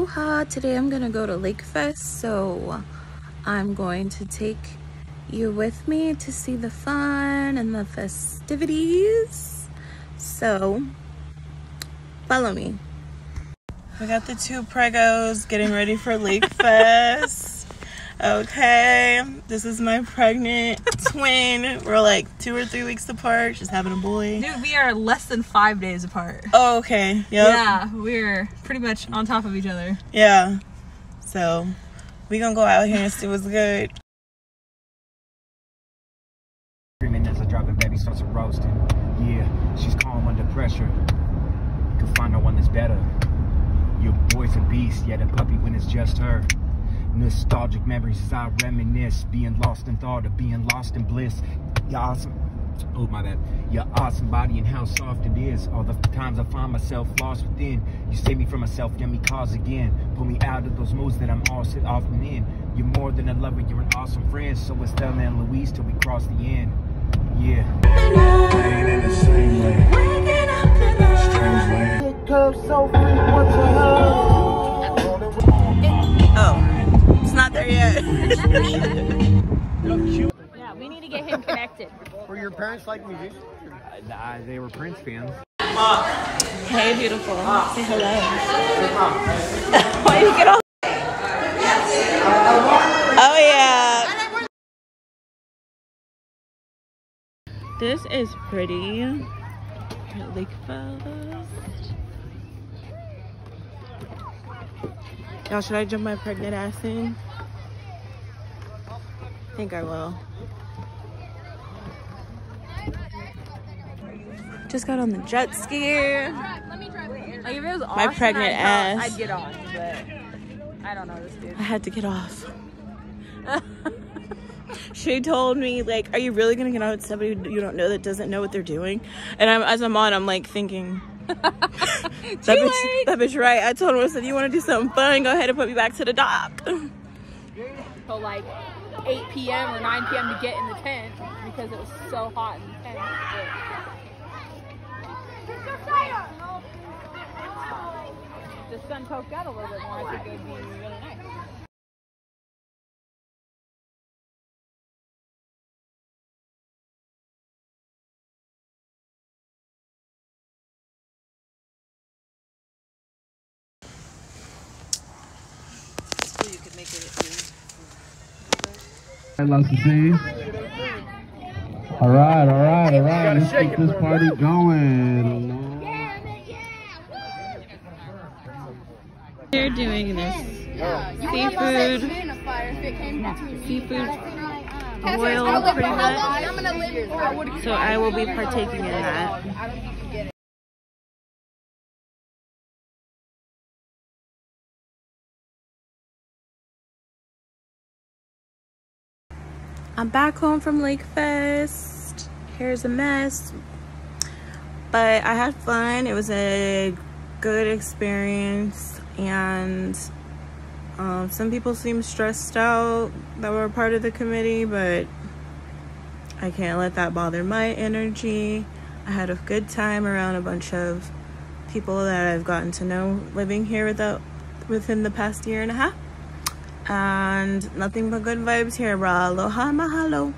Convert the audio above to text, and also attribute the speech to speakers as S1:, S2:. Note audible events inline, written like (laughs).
S1: Aloha! Today I'm gonna go to Lake Fest, so I'm going to take you with me to see the fun and the festivities. So, follow me. We got the two pregos getting ready for Lake Fest. Okay, this is my pregnant twin. We're like two or three weeks apart, just having a boy.
S2: Dude, we are less than five days apart.
S1: Oh, okay. Yep.
S2: Yeah, we're pretty much on top of each other.
S1: Yeah. So, we gonna go out here and see what's good.
S3: Screaming as I drop the baby starts roasting. Yeah, she's calm under pressure. You can find no one that's better. Your boy's a beast, yet a puppy when it's just her. Nostalgic memories as I reminisce, being lost in thought of being lost in bliss. Your awesome, oh my bad. Your awesome body and how soft it is. All the times I find myself lost within. You save me from myself, get me cause again. Pull me out of those moods that I'm also often in. You're more than a lover, you're an awesome friend. So it's Thelma and Louise till we cross the end. Yeah.
S4: Playing in the same lane. Strange
S5: Yeah, we need to get him connected.
S6: Were your parents like musicians?
S3: Uh, nah, they were Prince fans.
S1: hey, beautiful. Say hello. (laughs) Why you get off? Oh, yeah. This is pretty. Lake Fest. Y'all, should I jump my pregnant ass in? I think I will. Just got on the jet ski.
S2: Like, if it was
S1: My pregnant ass.
S2: I'd get off, but I don't know this dude.
S1: I had to get off. she told me, like, are you really gonna get on with somebody you don't know that doesn't know what they're doing? And I'm as I'm on, I'm like thinking, (laughs) that bitch, that bitch right. I told her, I said, you want to do something fun? Go ahead and put me back to the dock. (laughs)
S5: Till like 8 p.m. or 9 p.m. to get in the tent because it was so hot in the tent. But the sun poked out a little bit more. I think it would be really nice.
S7: Lots to see. All right, all right, all right. Let's get this party going.
S1: They're doing this seafood, seafood boil pretty much. So I will be partaking in that. I'm back home from Lake Fest. Here's a mess. But I had fun. It was a good experience and um, some people seem stressed out that were part of the committee, but I can't let that bother my energy. I had a good time around a bunch of people that I've gotten to know living here without within the past year and a half. And nothing but good vibes here, bro. Aloha mahalo.